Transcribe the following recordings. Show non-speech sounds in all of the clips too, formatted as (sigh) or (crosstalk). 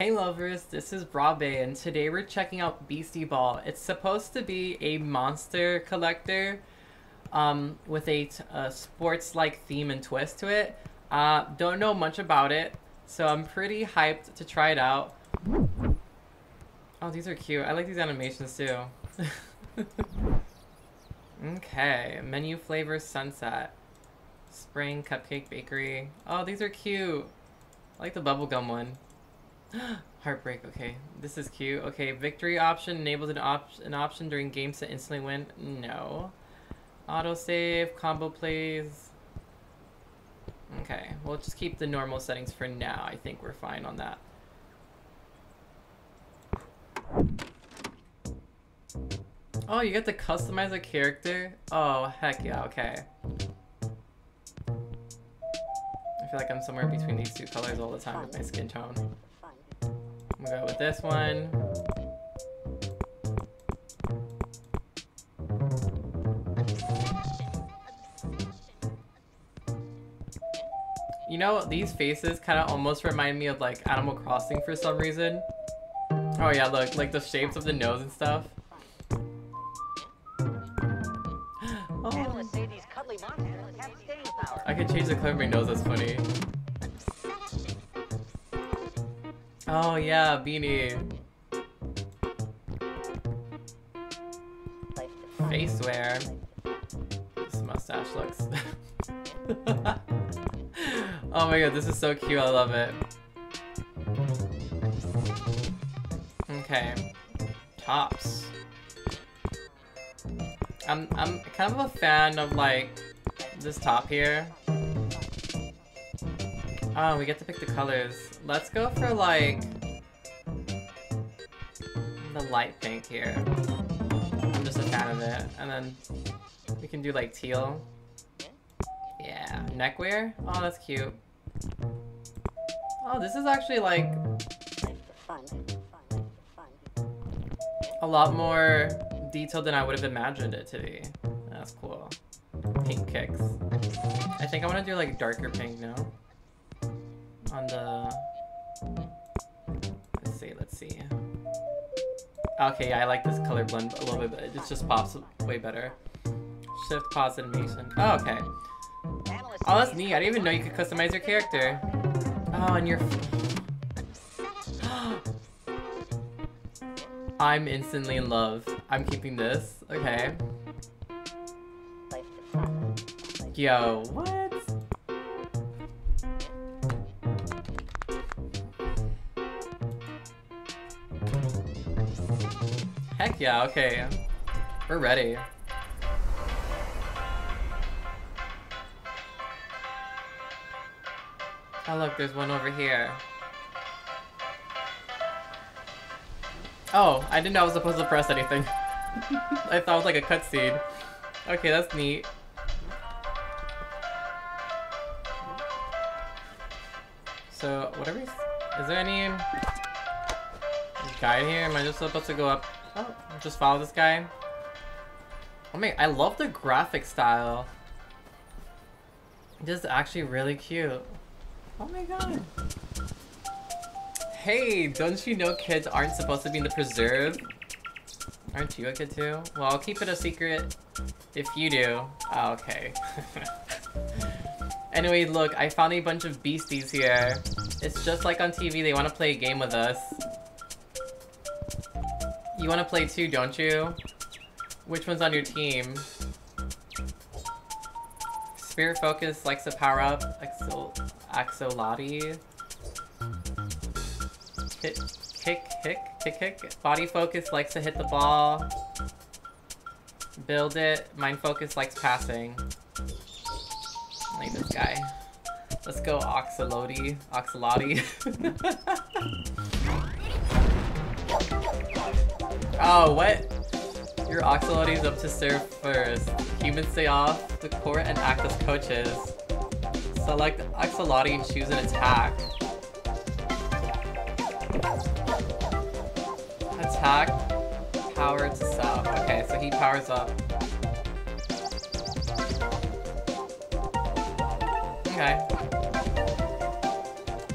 Hey lovers, this is Brabe and today we're checking out Beastie Ball. It's supposed to be a monster collector um, with a, a sports-like theme and twist to it. Uh, don't know much about it, so I'm pretty hyped to try it out. Oh, these are cute. I like these animations too. (laughs) okay, menu flavor sunset. Spring Cupcake Bakery. Oh, these are cute. I like the bubblegum one. (gasps) Heartbreak, okay. This is cute. Okay, victory option enables an, op an option during games to instantly win. No. Autosave, combo plays. Okay, we'll just keep the normal settings for now. I think we're fine on that. Oh, you get to customize a character? Oh, heck yeah, okay. I feel like I'm somewhere between these two colors all the time with my skin tone. I'm gonna go with this one. You know, these faces kind of almost remind me of like Animal Crossing for some reason. Oh yeah, look, like the shapes of the nose and stuff. (gasps) Oh. I could change the color of my nose, that's funny. Oh yeah, beanie. Face wear. This mustache looks. (laughs) oh my god, this is so cute. I love it. Okay. Tops. I'm I'm kind of a fan of like this top here. Oh, we get to pick the colors. Let's go for like the light pink here. I'm just a fan of it. And then we can do like teal. Yeah, neckwear? Oh, that's cute. Oh, this is actually like a lot more detailed than I would have imagined it to be. That's cool. Pink kicks. I think I want to do like darker pink now on the... Okay, yeah, I like this color blend a little bit, but it just pops way better. Shift, pause, animation. Oh, okay. Oh, that's neat. I didn't even know you could customize your character. Oh, and your... (gasps) I'm instantly in love. I'm keeping this. Okay. Yo, what? Yeah, okay. We're ready. Oh look, there's one over here. Oh, I didn't know I was supposed to press anything. (laughs) I thought it was like a cutscene. Okay, that's neat. So, whatever. Is there any guide here? Am I just supposed to go up Oh, just follow this guy. Oh my, I love the graphic style. This is actually really cute. Oh my god. Hey, don't you know kids aren't supposed to be in the preserve? Aren't you a kid too? Well, I'll keep it a secret if you do. Oh, okay. (laughs) anyway, look, I found a bunch of beasties here. It's just like on TV, they want to play a game with us. You want to play too, don't you? Which one's on your team? Spirit Focus likes to power up Axol Axolotl. Hit, kick, kick, kick, kick. Body Focus likes to hit the ball. Build it. Mind Focus likes passing. Like this guy. Let's go Oxaloti. Oxaloti. (laughs) Oh, what? Your Oxalot's up to serve first. Humans stay off the court and act as coaches. Select Oxalot and choose an attack. Attack, power to sub. Okay, so he powers up. Okay.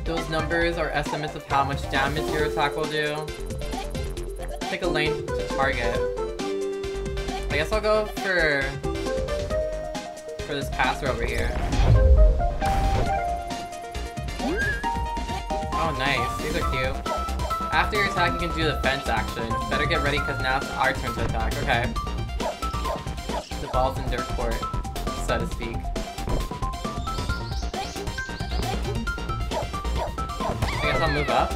Those numbers are estimates of how much damage your attack will do. Pick a lane to target. I guess I'll go for for this passer over here. Oh, nice. These are cute. After your attack, you can do the fence action. Better get ready, because now it's our turn to attack. Okay. The ball's in dirt court, so to speak. I guess I'll move up.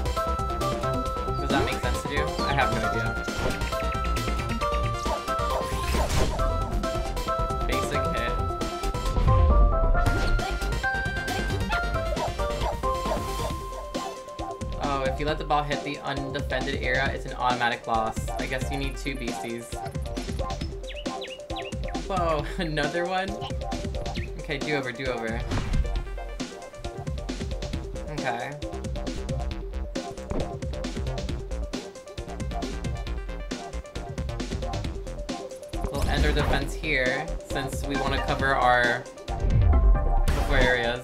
I have no idea. Oh, you let the ball hit the undefended area, it's an automatic loss. I guess you need two beasties. Whoa, (laughs) another one? Okay, do over, do over. Okay. Here, since we want to cover our four areas.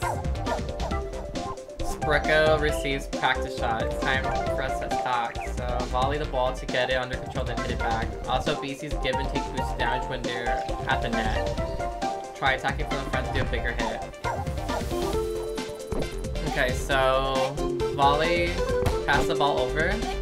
Brecco receives practice shot. It's time for us to attack. So volley the ball to get it under control, then hit it back. Also, Beasties give and take boost damage when they're at the net. Try attacking from the front to do a bigger hit. Okay, so volley, pass the ball over.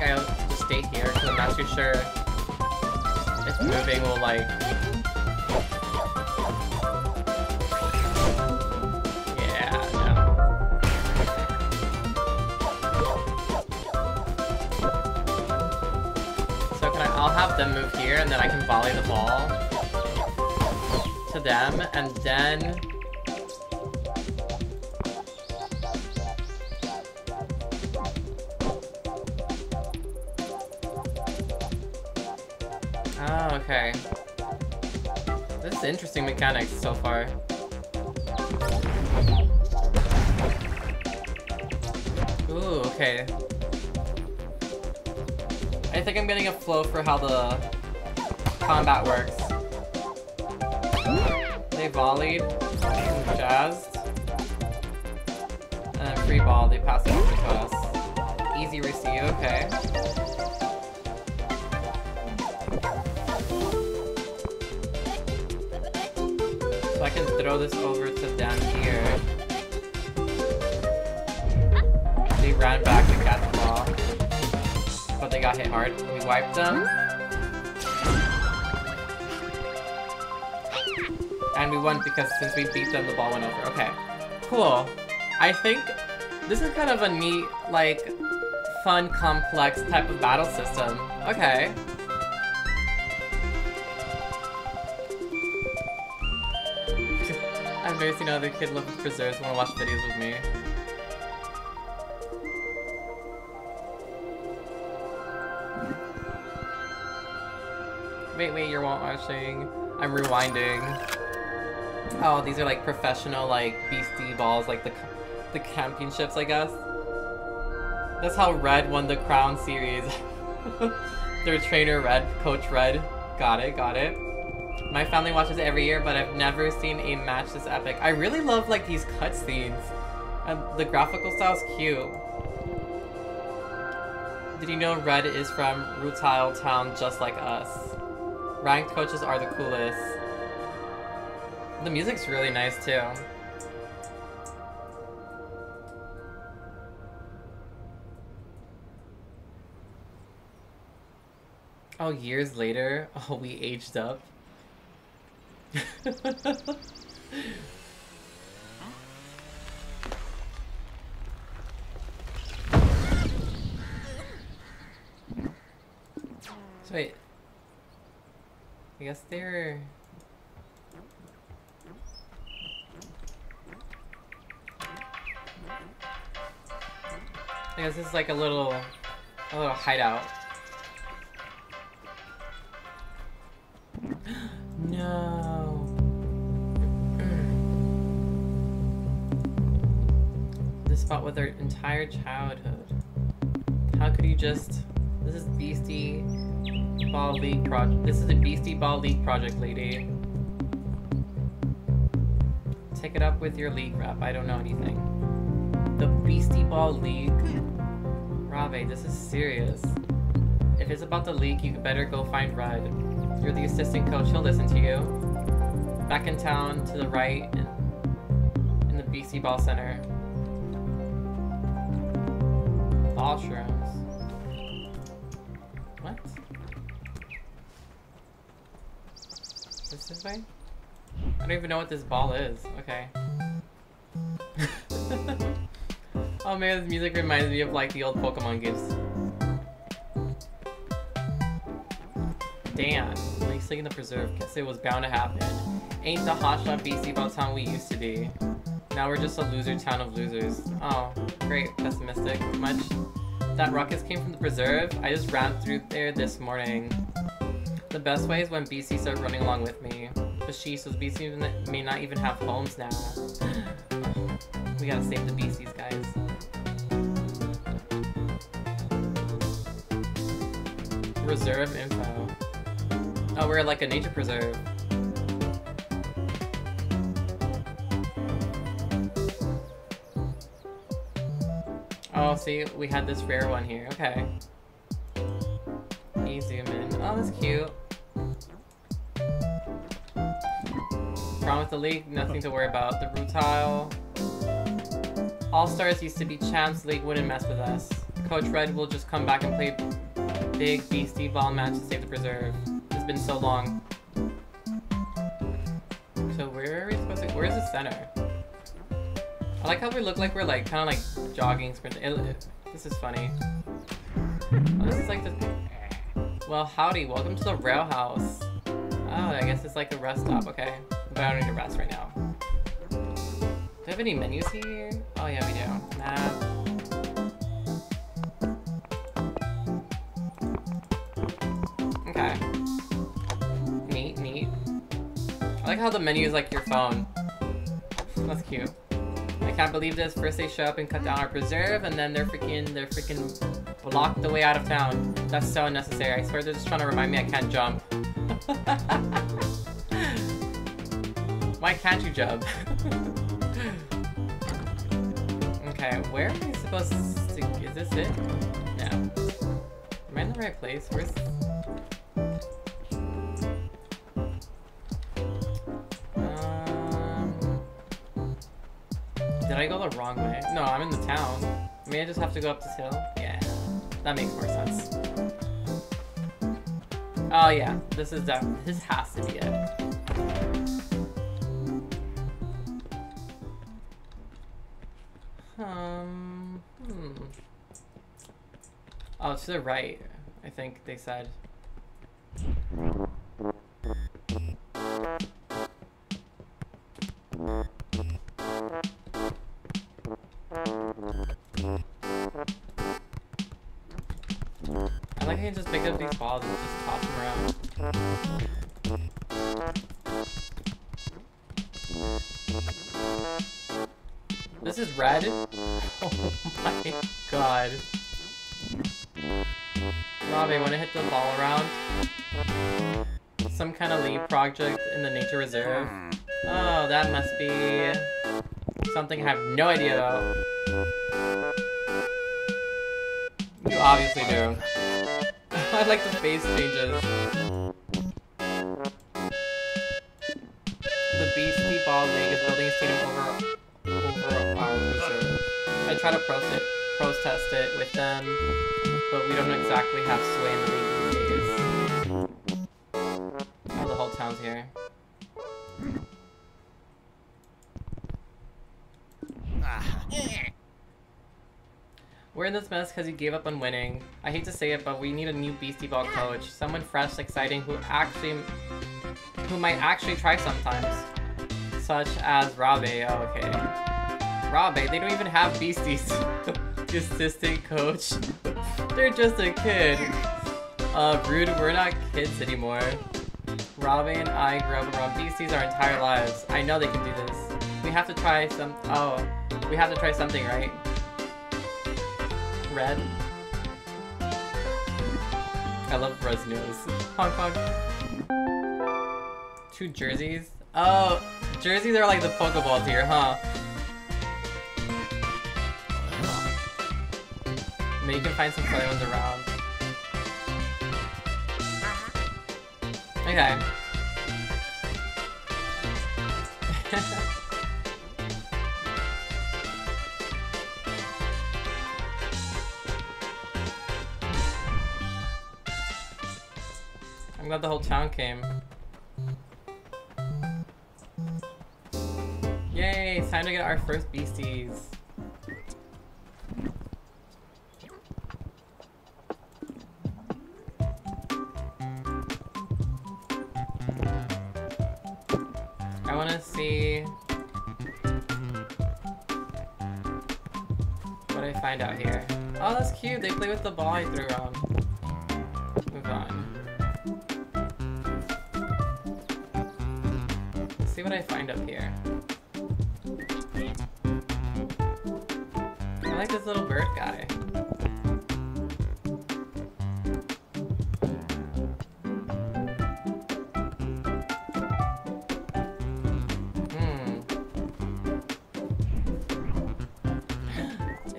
Like I'll just stay here because I'm not too sure if moving will like... Yeah, no. So can I, I'll have them move here and then I can volley the ball to them and then mechanics so far. Ooh, okay. I think I'm getting a flow for how the combat works. They volleyed, jazzed, and then free ball, they pass it to us. Easy receive, okay. Throw this over to down here. They ran back to catch the ball. But they got hit hard. We wiped them. And we won because since we beat them, the ball went over. Okay. Cool. I think this is kind of a neat, like, fun, complex type of battle system. Okay. I've never seen another kid with preserves want to watch videos with me. Wait, wait, you're watching. I'm rewinding. Oh, these are like professional, like, beastie balls, like the the championships, I guess. That's how Red won the Crown series. (laughs) Their trainer Red, Coach Red. Got it, got it. My family watches every year, but I've never seen a match this epic. I really love like these cutscenes. And the graphical style is cute. Did you know Red is from Rutile Town just like us? Ranked coaches are the coolest. The music's really nice too. Oh, years later? Oh, (laughs) we aged up. So wait. I guess they're... I guess this is like a little, a little hideout. (gasps) no. Spot with our entire childhood. How could you just... This is Beastie Ball League project. This is a Beastie Ball League project, lady. Take it up with your league rep. I don't know anything. The Beastie Ball League? Rave, this is serious. If it's about the league, you better go find Rudd. You're the assistant coach, he'll listen to you. Back in town, to the right, in, in the Beastieball Center. What? This this way? I don't even know what this ball is. Okay. (laughs) oh man, this music reminds me of like the old Pokemon games. Dan, releasing the preserve. Guess it was bound to happen. Ain't the hotshot Beastieball town we used to be. Now we're just a loser town of losers. Oh, great, pessimistic. Much. That ruckus came from the preserve. I just ran through there this morning. The best way is when BC start running along with me. But she, so BC may not even have homes now. (gasps) we gotta save the Beasties, guys. Reserve info. Oh, we're like a nature preserve. See, we had this rare one here. Okay. You zoom in. Oh, that's cute. Problem with the league, nothing to worry about. The Rutile. All-Stars used to be champs, league wouldn't mess with us. Coach Red will just come back and play big beastie ball match to save the preserve. It's been so long. So where are we supposed to- where's the center? I like how we look like we're like, kind of like jogging, sprinting. This is funny. Oh, this is like the... Well, howdy, welcome to the rail house. Oh, I guess it's like a rest stop, okay. But I don't need to rest right now. Do we have any menus here? Oh yeah, we do. Map. Okay. Neat, neat. I like how the menu is like your phone. That's cute. I can't believe this. First they show up and cut down our preserve, and then they're freaking, they're freaking blocked the way out of town. That's so unnecessary. I swear they're just trying to remind me I can't jump. (laughs) Why can't you jump? (laughs) okay, where am I supposed to... Is this it? No. Am I in the right place? Where's... I go the wrong way? No, I'm in the town. May I just have to go up this hill? Yeah, that makes more sense. Oh yeah, this is def this has to be it. Um, hmm. Oh, to the right, I think they said. The ball around? Some kind of lead project in the nature reserve? Oh, that must be something I have no idea about. You obviously do. (laughs) I like the face changes. The Beastie Ball League is building a stadium over over our reserve. I try to protest it, protest it with them, but we don't exactly have sway in the league these days. Oh, the whole town's here. Ah. We're in this mess because you gave up on winning. I hate to say it, but we need a new Beastie Ball coach. Someone fresh, exciting, who actually, who might actually try sometimes. Such as Rabe. Oh, okay. Rabe, they don't even have Beasties. (laughs) assistant coach. They're just a kid. Uh, Rude, we're not kids anymore. Rabe and I grew up around Beasties our entire lives. I know they can do this. We have to try some- oh. We have to try something, right? Red. I love Rose Nose. Hong Kong. Two jerseys? Oh, jerseys are like the Pokeballs here, huh? Maybe you can find some other ones around. Okay. (laughs) I'm glad the whole town came. Yay, it's time to get our first beasties. See what I find out here. Oh, that's cute. They play with the ball I threw on. Move on. Let's see what I find up here. I like this little bird guy.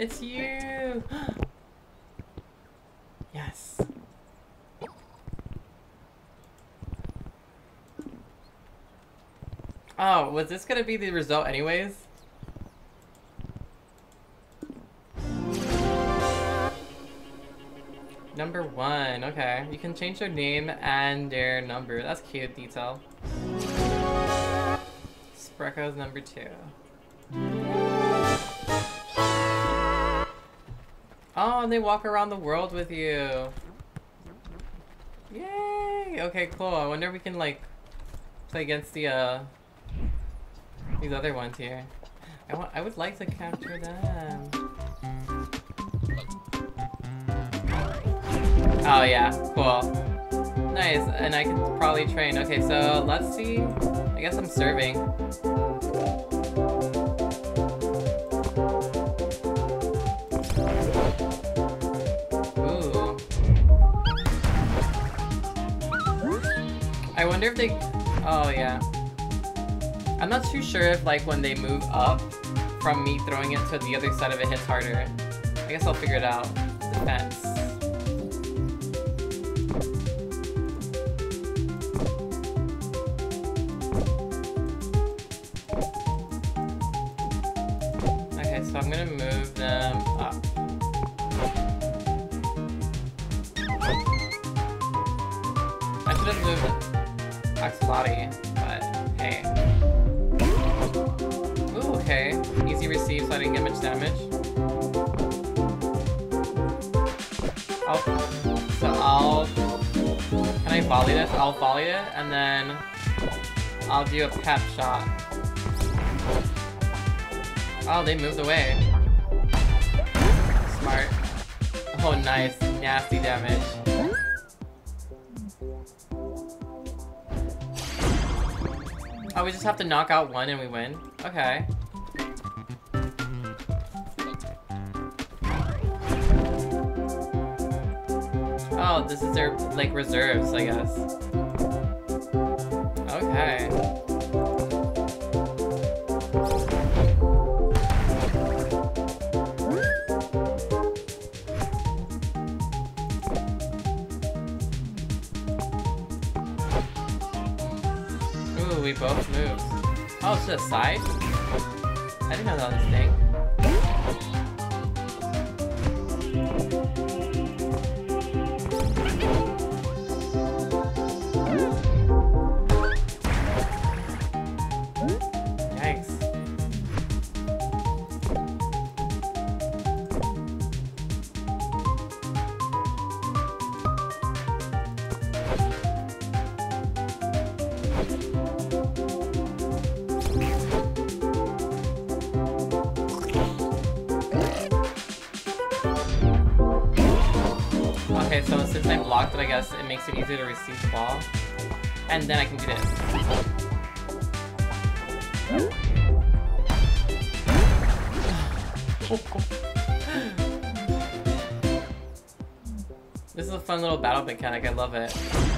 It's you! (gasps) yes. Oh, was this gonna be the result anyways? Number one, okay. You can change their name and their number. That's cute detail. Sprecko's number two. Oh, and they walk around the world with you. Yay! Okay, cool. I wonder if we can, like, play against the, uh, these other ones here. I want- I would like to capture them. Oh yeah, cool. Nice, and I can probably train. Okay, so let's see. I guess I'm serving. I wonder if they... Oh yeah. I'm not too sure if like when they move up from me throwing it to the other side of it hits harder. I guess I'll figure it out. Depends. And then I'll do a pep shot. Oh, they moved away. Smart. Oh, nice. Nasty damage. Oh, we just have to knock out one and we win? Okay. Oh, this is their, like, reserves, I guess. Ooh, we both moved. Oh, it's to the side? I didn't know that was a thing. I blocked it, I guess it makes it easier to receive the ball. And then I can do this. this is a fun little battle mechanic, I love it.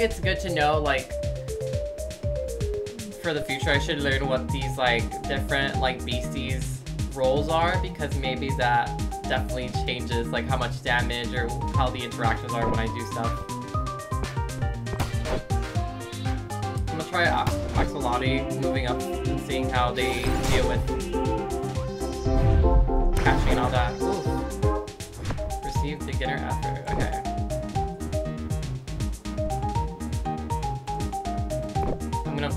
It's good to know, like, for the future, I should learn what these, like, different, like, beasties roles are, because maybe that definitely changes, like, how much damage or how the interactions are when I do stuff. I'm gonna try Axolotl moving up and seeing how they deal with catching and all that.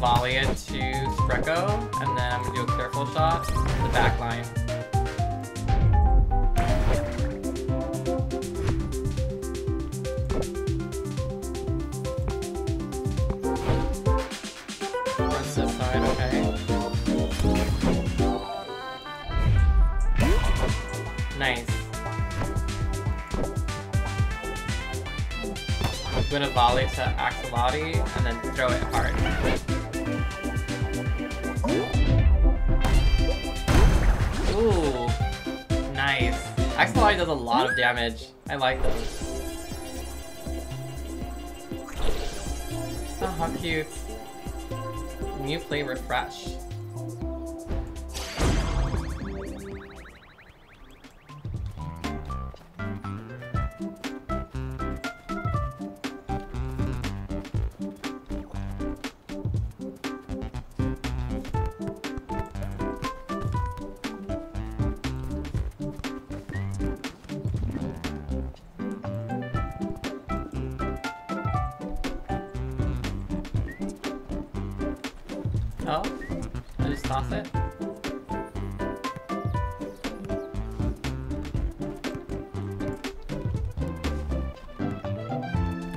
Volley it to Sprecko, and then I'm gonna do a careful shot to the back line. Nice. I'm gonna volley to Axolotl and then throw it hard. Axolotl does a lot of damage. I like those. Oh, how cute. New flavor fresh.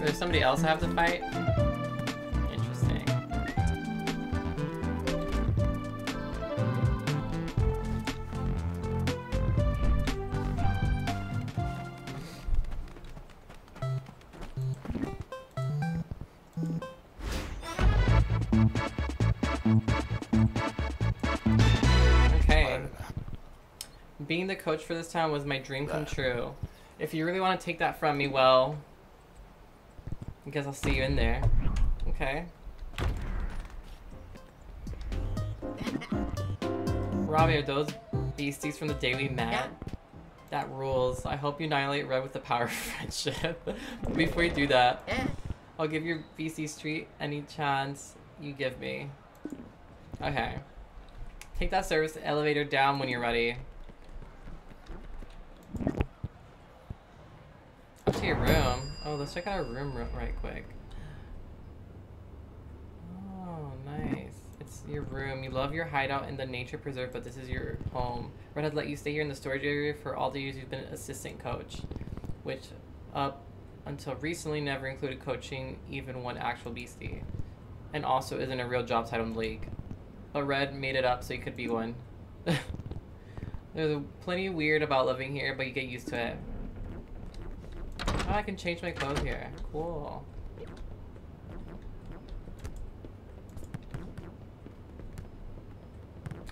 There's somebody else I have to fight? Interesting. Okay. Being the coach for this town was my dream come true. If you really want to take that from me, well, I guess I'll see you in there. Okay. Robbie, are those beasties from the day we met? That rules. I hope you annihilate Red with the power of (laughs) friendship. (laughs) Before you do that, I'll give your beastie street any chance you give me. Okay. Take that service elevator down when you're ready. Up to your room. Oh, let's check out our room right quick. Oh, nice. It's your room. You love your hideout in the nature preserve, but this is your home. Red had let you stay here in the storage area for all the years you've been an assistant coach, which up until recently never included coaching even one actual beastie, and also isn't a real job title in the league. But Red made it up so you could be one. (laughs) There's plenty weird about living here, but you get used to it. I can change my clothes here. Cool.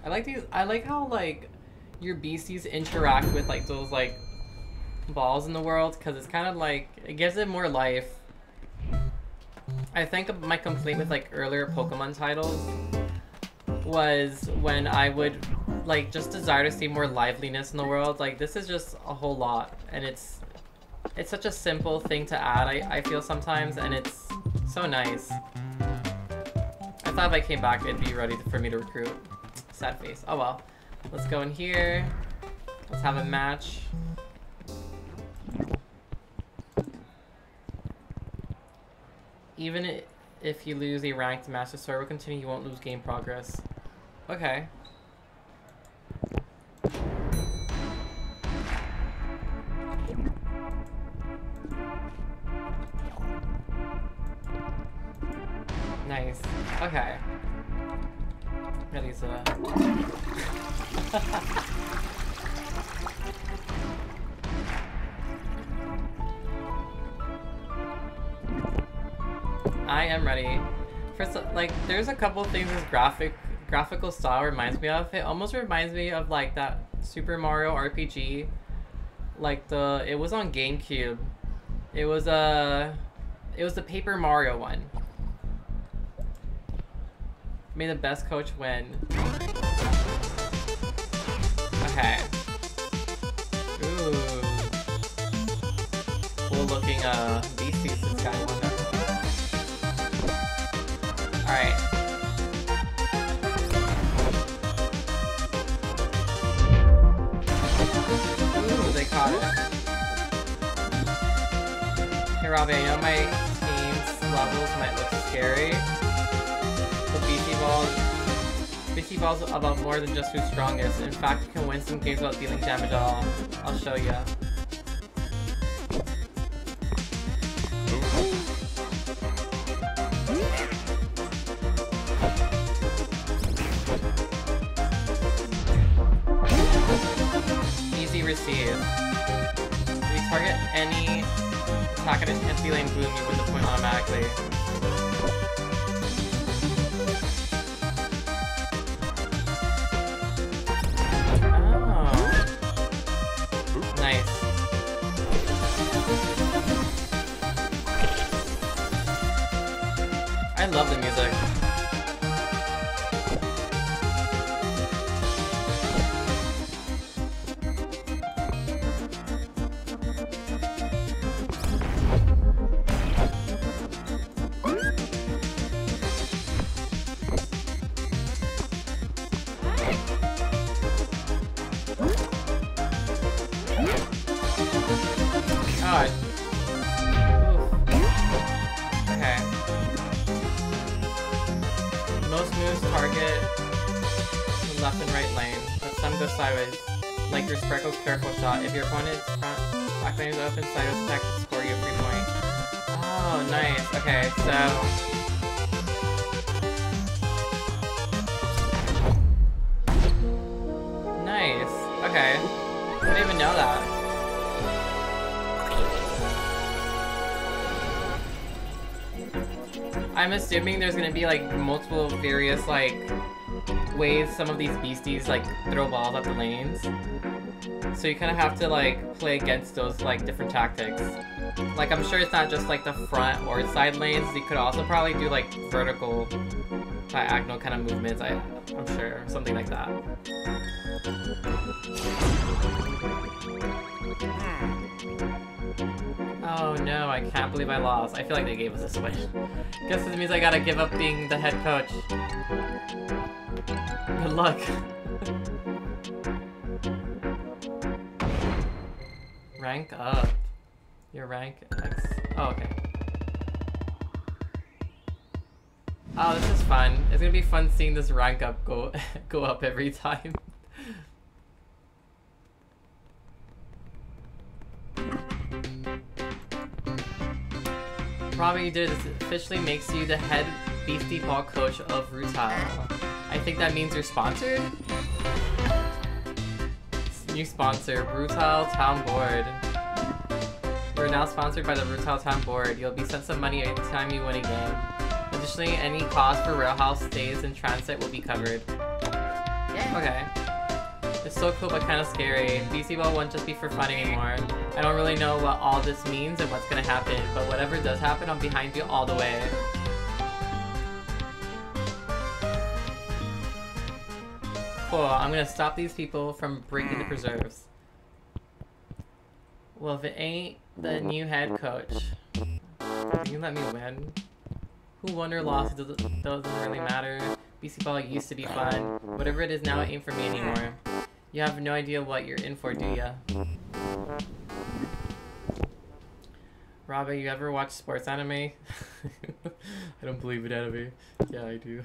I like these. I like how like your beasties interact with like those like balls in the world because it's kind of like it gives it more life. I think my complaint with like earlier Pokemon titles was when I would like just desire to see more liveliness in the world. Like this is just a whole lot, and it's it's such a simple thing to add. I I feel sometimes, and it's so nice. I thought if I came back, it'd be ready for me to recruit. Sad face. Oh well. Let's go in here. Let's have a match. Even if you lose a ranked Master Sword will continue, you won't lose game progress. Okay. Nice. Okay. Ready. (laughs) I am ready. First, like, there's a couple things this graphic graphical style reminds me of. It almost reminds me of like that Super Mario RPG. Like the it was on GameCube. It was a uh, it was the Paper Mario one. May the best coach win. Okay. Ooh. Cool looking uh beasties this guy. Alright. Ooh, they caught it. Hey Robbie, I know my team's levels might look scary, Beastieball's about more than just who's strongest. In fact, can win some games without dealing damage at all. I'll show you. Easy receive. We target any attack at an empty lane boom, you win the point automatically. Love the music. I'm assuming there's gonna be like multiple various like ways some of these beasties like throw balls at the lanes. So you kind of have to like play against those like different tactics. Like I'm sure it's not just like the front or side lanes. You could also probably do like vertical, diagonal kind of movements. I, I'm sure something like that. Oh no, I can't believe I lost. I feel like they gave us a switch. Guess this means I gotta give up being the head coach. Good luck. (laughs) rank up. Your rank X. Oh, okay. Oh, this is fun. It's gonna be fun seeing this rank up go (laughs) go up every time. (laughs) Robbie did this officially makes you the head beastie ball coach of Rutile. I think that means you're sponsored? New sponsor, Rutile Town Board. We're now sponsored by the Rutile Town Board. You'll be sent some money anytime you win a game. Additionally, any cost for railhouse stays and transit will be covered. Okay. It's so cool but kind of scary. Beastieball won't just be for fun anymore. I don't really know what all this means and what's gonna happen, but whatever does happen, I'm behind you all the way. Cool, I'm gonna stop these people from breaking the preserves. Well, if it ain't the new head coach, can you let me win? Who won or lost, doesn't really matter. Beastieball used to be fun. Whatever it is now, it ain't for me anymore. You have no idea what you're in for, do ya? Robbie, you ever watch sports anime? (laughs) I don't believe in anime. Yeah, I do.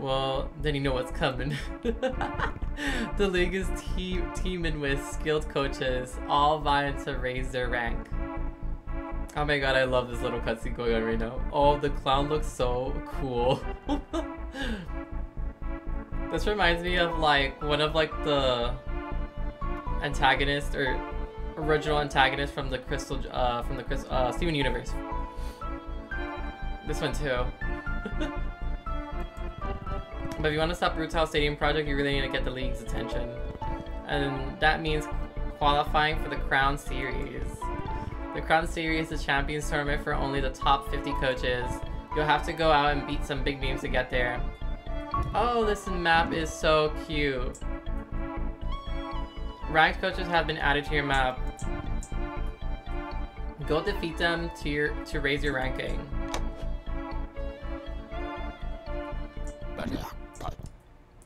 Well, then you know what's coming. (laughs) the league is te teaming with skilled coaches, all vying to raise their rank. Oh my god, I love this little cutscene going on right now. Oh, the clown looks so cool. (laughs) this reminds me of like one of like the antagonists or original antagonists from the Crystal uh from the Crystal uh Steven Universe. This one too. (laughs) but if you want to stop Rutile Stadium project, you really need to get the league's attention. And that means qualifying for the Crown Series. The Crown Series is a Champions Tournament for only the top 50 coaches. You'll have to go out and beat some big names to get there. Oh, this map is so cute. Ranked coaches have been added to your map. Go defeat them to your to raise your ranking.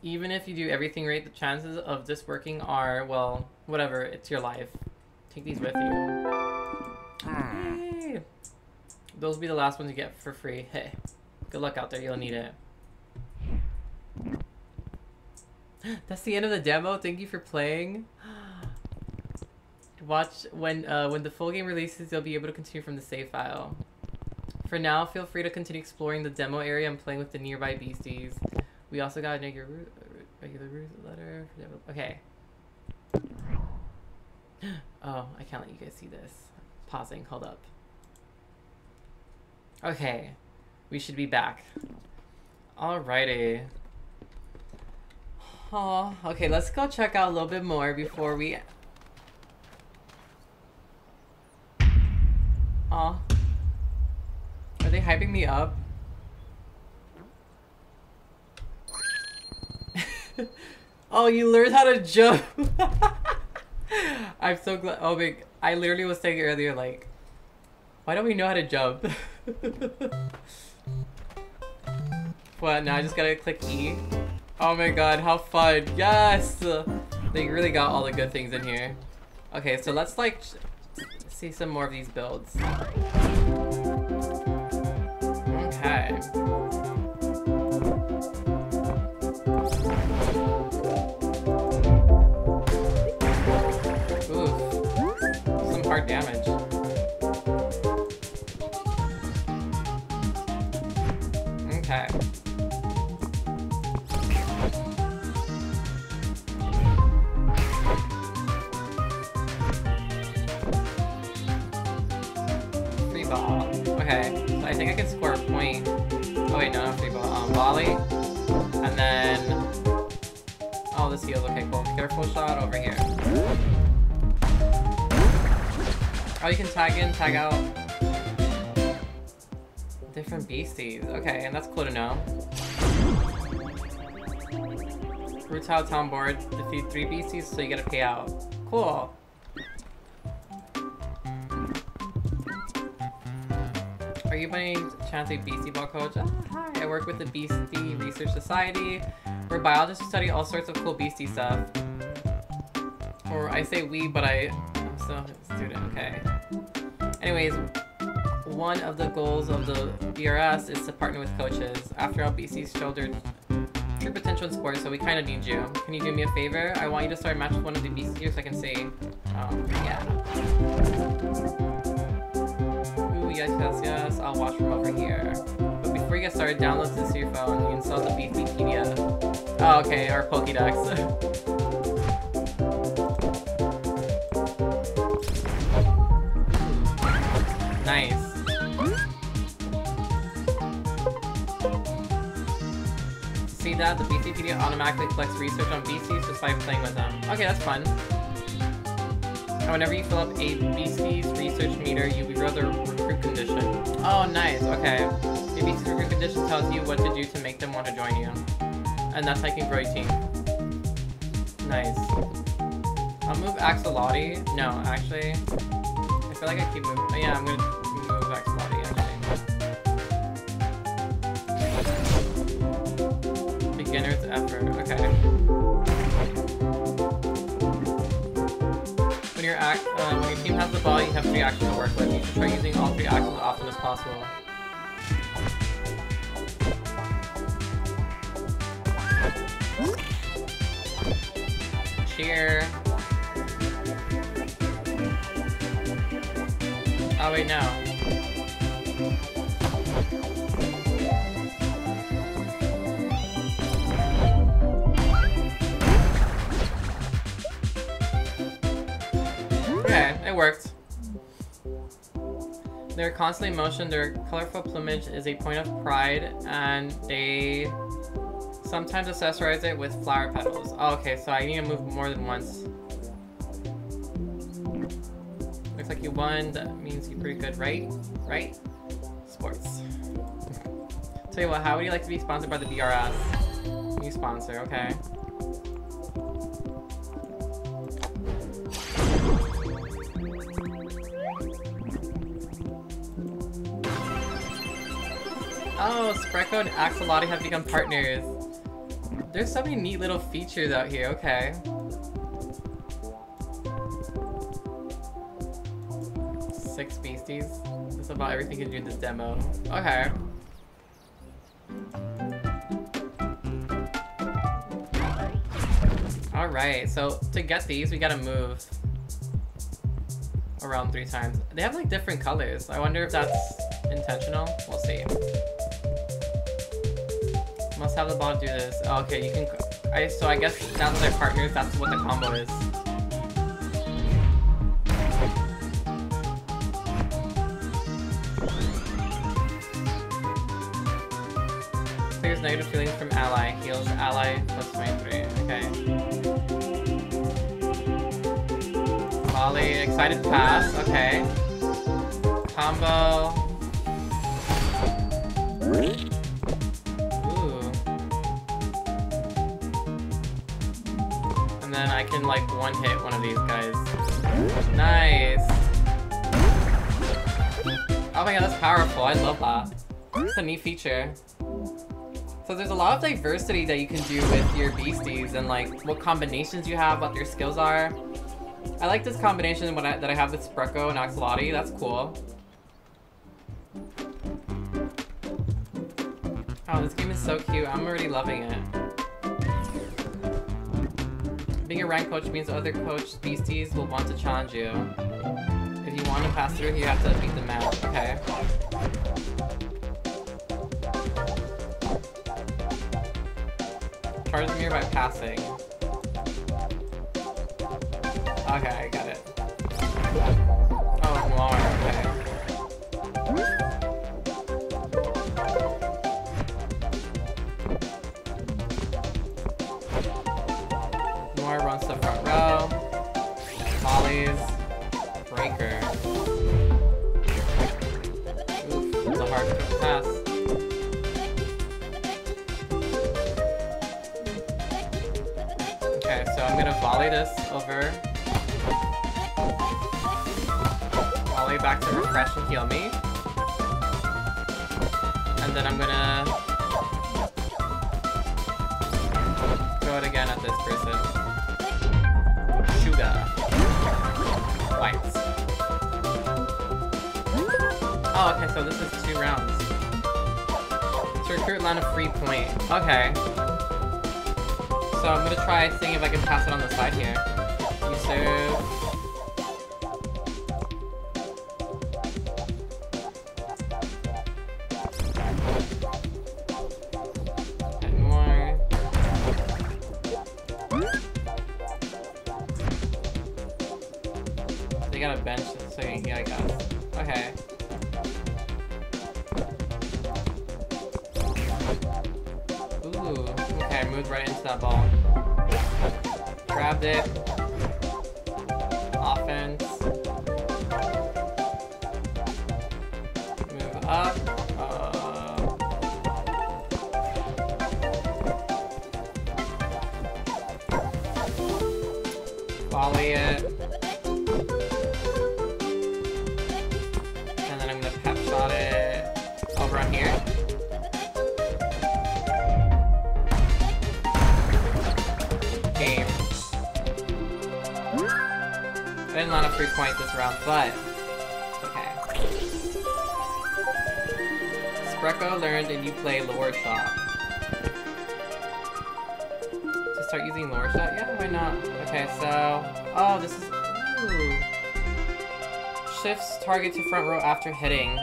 Even if you do everything right, the chances of this working are, well, whatever, it's your life. Take these with you. Yay. Those will be the last ones you get for free. Hey, good luck out there, you'll need it. (gasps) That's the end of the demo. Thank you for playing. (gasps) Watch when uh, when the full game releases, you'll be able to continue from the save file. For now, feel free to continue exploring the demo area and playing with the nearby beasties. We also got a regular regular letter. Okay. (gasps) Oh, I can't let you guys see this. Pausing. Hold up. Okay, we should be back. Alrighty. Oh, okay, let's go check out a little bit more before we... Oh. Are they hyping me up? (laughs) oh, you learned how to jump! (laughs) I'm so glad- oh big. I literally was saying earlier, like, why don't we know how to jump? (laughs) what, now I just gotta click E? Oh my god, how fun. Yes! They really got all the good things in here. Okay, so let's like see some more of these builds. Okay. Oof. Some hard damage. And then... Oh, this heals. Okay, cool. Careful shot over here. Oh, you can tag in, tag out. Different beasties. Okay, and that's cool to know. Rutile Town Board. Defeat three beasties, so you get a payout. Cool. You by any chance a Beastieball coach? Oh, hi. I work with the Beastie Research Society. We're biologists who study all sorts of cool beastie stuff. Or I say we, but I, I'm still a student, okay. Anyways, one of the goals of the BRS is to partner with coaches. After all, BC's their true potential in sports, so we kind of need you. Can you do me a favor? I want you to start a match with one of the beasties so I can say, um, yeah. Yes, yes, yes. I'll watch from over here. But before you get started, download this to your phone. You install the Beastiepedia. Oh, okay, our Pokédex. (laughs) nice. See that? The Beastiepedia automatically collects research on beasties just by playing with them. Okay, that's fun. And whenever you fill up a beastie's research meter, you reveal their recruit condition. Oh, nice. Okay. Beastie's recruit condition tells you what to do to make them want to join you. And that's how you can grow your team. Nice. I'll move Axolotl. No, actually. I feel like I keep moving. Oh, yeah, I'm gonna move Axolotl, actually. Beginner's effort. Okay. When your act, uh, when your team has the ball, you have to actions to work. You should try using all three axes as often as possible. Cheer. Oh wait, no. They're constantly in motion, their colorful plumage is a point of pride, and they sometimes accessorize it with flower petals. Oh, okay, so I need to move more than once. Looks like you won, that means you're pretty good, right? Right? Sports. Tell you what, how would you like to be sponsored by the BRS? New sponsor, okay. Sprecko and Axolotl have become partners. There's so many neat little features out here, okay. Six beasties. That's about everything you can do in this demo. Okay. Alright, so to get these, we gotta move around three times. They have like different colors. I wonder if that's intentional. We'll see. Must have the ball do this. Oh, okay, you can... I, so I guess now that they're partners, that's what the combo is. Clears negative feelings from ally. Heals ally plus 23. Okay. Molly, excited pass. Okay. Combo. And then I can like one hit one of these guys. Nice. Oh my god, that's powerful. I love that. It's a neat feature. So there's a lot of diversity that you can do with your beasties and like what combinations you have, what their skills are. I like this combination I, that I have with Sprecko and Axolotl. That's cool. Oh, this game is so cute. I'm already loving it. Being a rank coach means other coach beasties will want to challenge you. If you want to pass through, you have to beat the map. Okay. Charge the mirror by passing. Okay, I got it. Molly's. Breaker. Oof, it's a hard pass. Okay, so I'm gonna volley this over. Volley back to refresh and heal me. And then I'm gonna Oh, okay, so this is two rounds. To recruit land free point. Okay. So I'm gonna try seeing if I can pass it on the side here. Yusuf. And Didn't a free point this round, but okay. Sprecko learned and you play lure shot. To start using lure shot? Yeah, why not? Okay, so oh this is ooh. Shifts target to front row after hitting.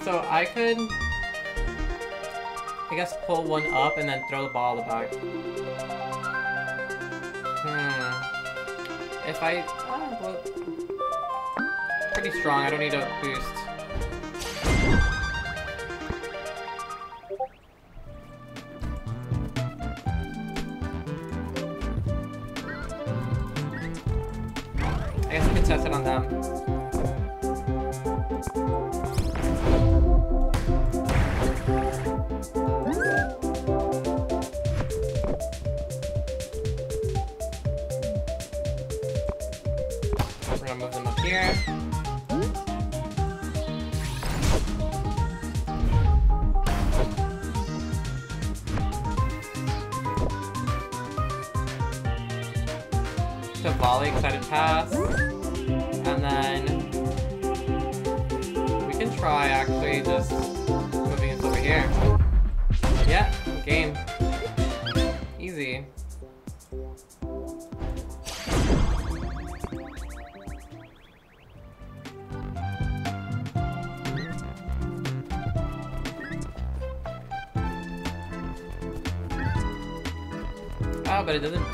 So I could I guess pull one up and then throw the ball back. If I... Be strong. I don't need a boost. Volley excited pass. And then we can try actually just moving this over here. Yeah, game. Easy. Oh, but it doesn't...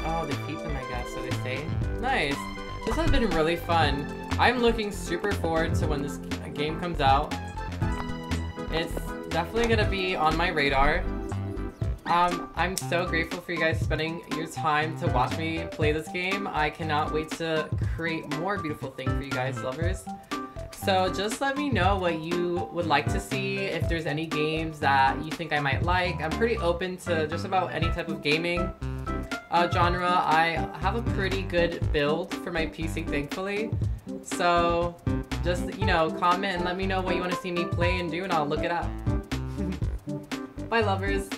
Nice. This has been really fun. I'm looking super forward to when this game comes out. It's definitely gonna be on my radar. Um, I'm so grateful for you guys spending your time to watch me play this game. I cannot wait to create more beautiful things for you guys, lovers. So just let me know what you would like to see, if there's any games that you think I might like. I'm pretty open to just about any type of gaming uh, genre, I have a pretty good build for my PC, thankfully. So, just, you know, comment and let me know what you want to see me play and do, and I'll look it up. (laughs) Bye, lovers!